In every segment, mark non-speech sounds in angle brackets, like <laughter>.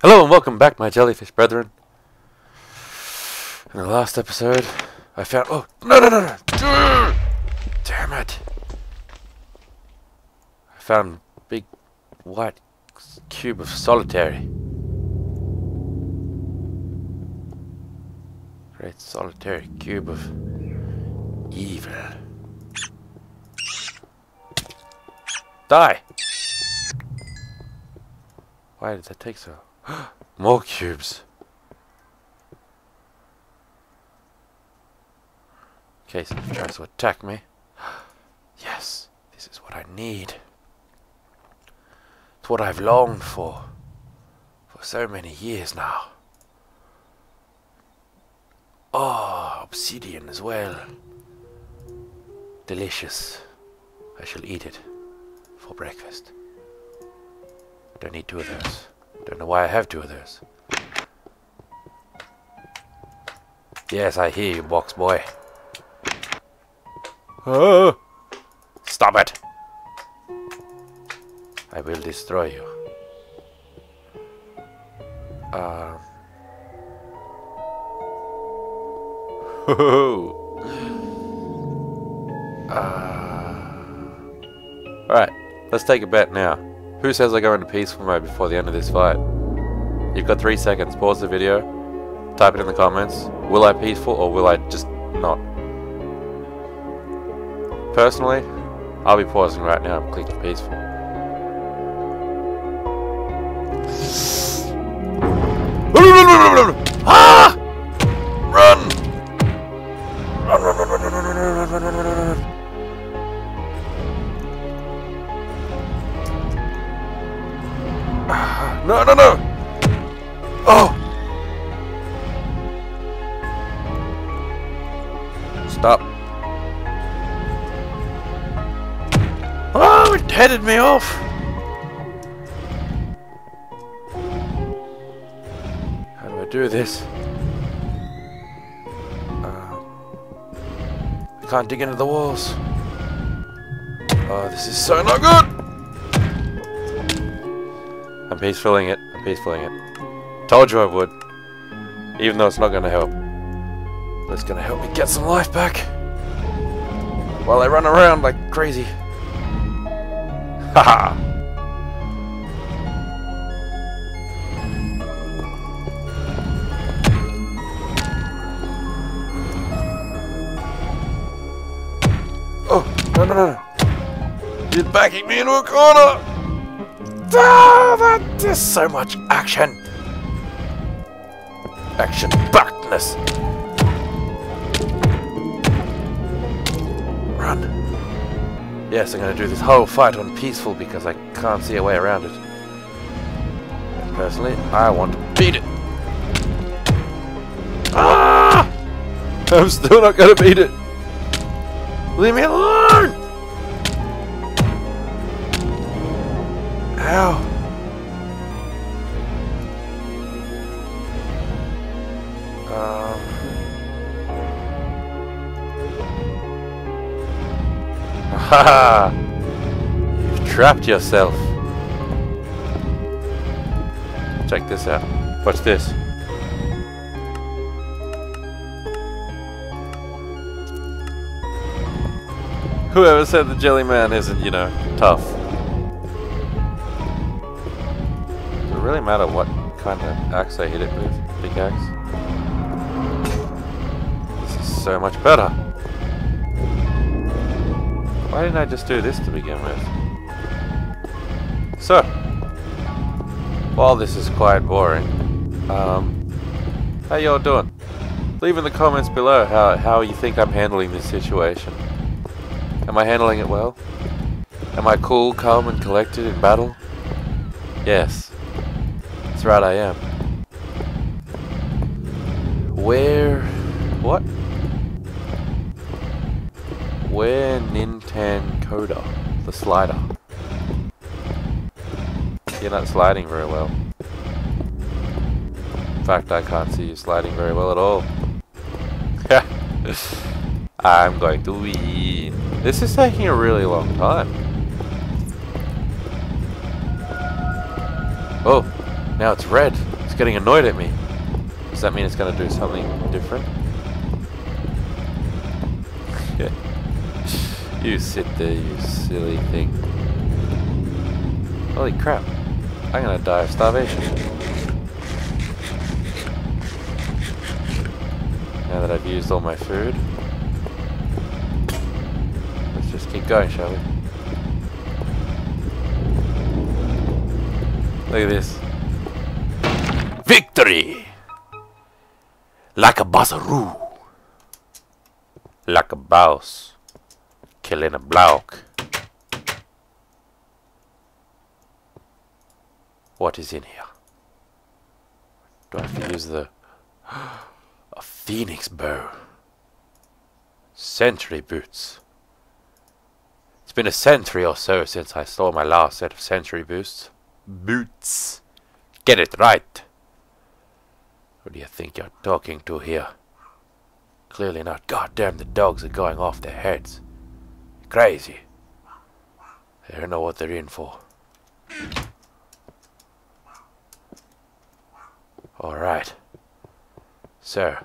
Hello and welcome back, my jellyfish brethren. In the last episode, I found. Oh, no, no, no, no! Damn it! I found a big white cube of solitary. Great solitary cube of evil. Die! Why did that take so? <gasps> More cubes. In case he tries to attack me. <gasps> Yes, this is what I need. It's what I've longed for. For so many years now. Oh, obsidian as well. Delicious. I shall eat it for breakfast. I Don't need two of those. Don't know why I have two of those. Yes, I hear you, box boy. Oh, stop it! I will destroy you. Um. uh, <laughs> Alright, let's take a bet now. Who says I go into peaceful mode before the end of this fight? You've got three seconds. Pause the video. Type it in the comments. Will I peaceful or will I just not? Personally, I'll be pausing right now and clicking peaceful. No, no, no! Oh! Stop. Oh, it headed me off! How do I do this? Uh, I can't dig into the walls. Oh, this is so not good! I'm peacefuling it. I'm peacefuling it. Told you I would. Even though it's not going to help. It's going to help me get some life back. While I run around like crazy. Haha! oh, no, no, no. He's backing me into a corner! Ah, that is so much action. Action backedness. Run. Yes, I'm to do this whole fight on peaceful because I can't see a way around it. Personally, I want to beat it. Ah! <laughs> I'm still not to beat it. Leave me alone! Ow. Um. Haha! <laughs> You've trapped yourself. Check this out. Watch this. Whoever said the Jelly Man isn't, you know, tough. Really matter what kind of axe I hit it with? Big axe? This is so much better. Why didn't I just do this to begin with? So, while this is quite boring, um, how y'all doing? Leave in the comments below how, how you think I'm handling this situation. Am I handling it well? Am I cool, calm, and collected in battle? Yes. That's right, I am. Where... What? Where Nintendoda? The slider. You're not sliding very well. In fact, I can't see you sliding very well at all. <laughs> I'm going to win. This is taking a really long time. Oh, Now it's red. It's getting annoyed at me. Does that mean it's going to do something different? you sit there, you silly thing. Holy crap. I'm going to die of starvation. Now that I've used all my food. Let's just keep going, shall we? Look at this. Victory! Like a buzzaroo. Like a boss. Killing a block. What is in here? Do I have to use the... <gasps> a phoenix bow. Sentry boots. It's been a century or so since I saw my last set of sentry boots. Boots. Get it right. Who do you think you're talking to here? Clearly not. God damn, the dogs are going off their heads. Crazy. They don't know what they're in for. Alright. So,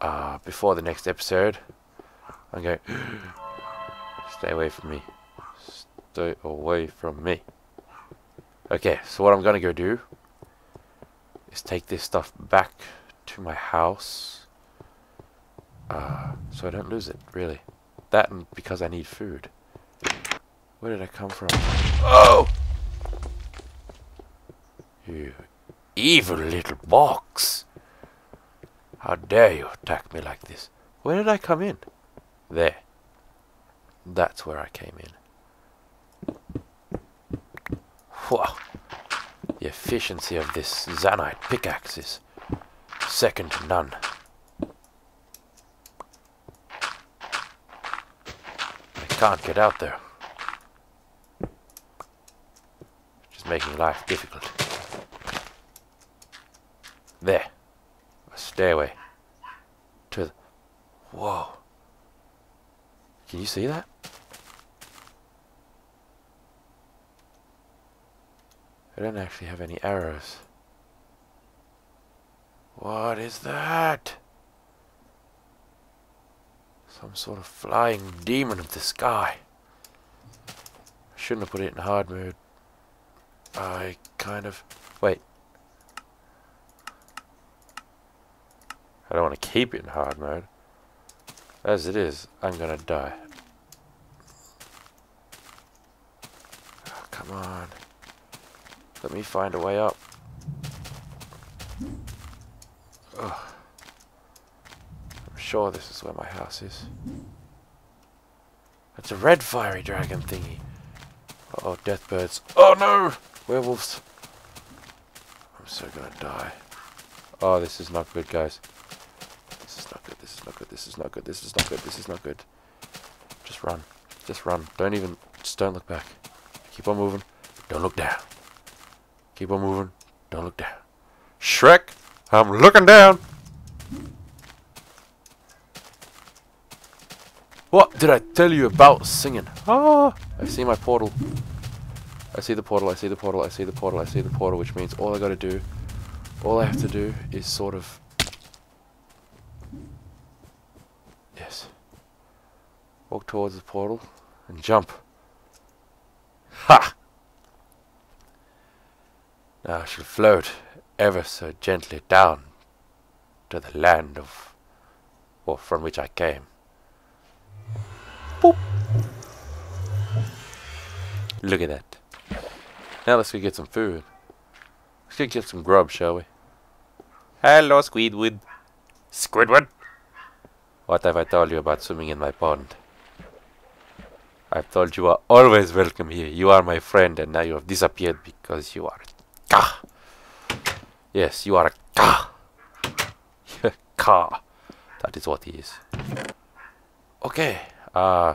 uh, before the next episode, I'm going... <gasps> Stay away from me. Stay away from me. Okay, so what I'm going to go do is take this stuff back to my house uh, so I don't lose it, really. That and because I need food. Where did I come from? Oh! You evil little box! How dare you attack me like this? Where did I come in? There. That's where I came in. Whoa. The efficiency of this Zanite pickaxe is second to none. I can't get out there. Just making life difficult. There. A stairway. To the... Whoa. Can you see that? I don't actually have any arrows. What is that? Some sort of flying demon of the sky. I shouldn't have put it in hard mode. I kind of... Wait. I don't want to keep it in hard mode. As it is, I'm gonna die. Oh, come on. Let me find a way up. Ugh. I'm sure this is where my house is. That's a red fiery dragon thingy. Uh oh, death birds. Oh no! Werewolves. I'm so gonna die. Oh, this is not good, guys. This is not good, this is not good, this is not good, this is not good, this is not good. Just run. Just run. Don't even, just don't look back. Keep on moving. Don't look down. Keep on moving. Don't look down. Shrek, I'm looking down. What did I tell you about singing? Ah, I see my portal. I see the portal, I see the portal, I see the portal, I see the portal, which means all I gotta do, all I have to do is sort of... Yes. Walk towards the portal and jump. Ha! Now I shall float ever so gently down to the land of, or from which I came. Boop. Look at that. Now let's go get some food. Let's go get some grub, shall we? Hello, Squidward. Squidward? What have I told you about swimming in my pond? I've told you are always welcome here. You are my friend, and now you have disappeared because you are Yes, you are a Ka. Ka. That is what he is. Okay. Uh,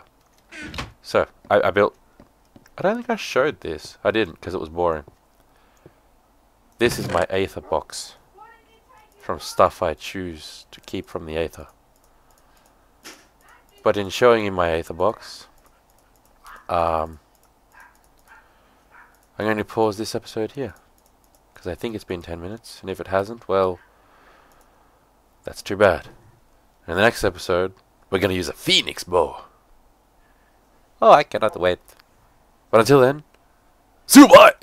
so, I, I built... I don't think I showed this. I didn't, because it was boring. This is my Aether box. From stuff I choose to keep from the Aether. But in showing you my Aether box, um, I'm going to pause this episode here because I think it's been 10 minutes, and if it hasn't, well, that's too bad. In the next episode, we're going to use a phoenix bow. Oh, I cannot wait. But until then, bye!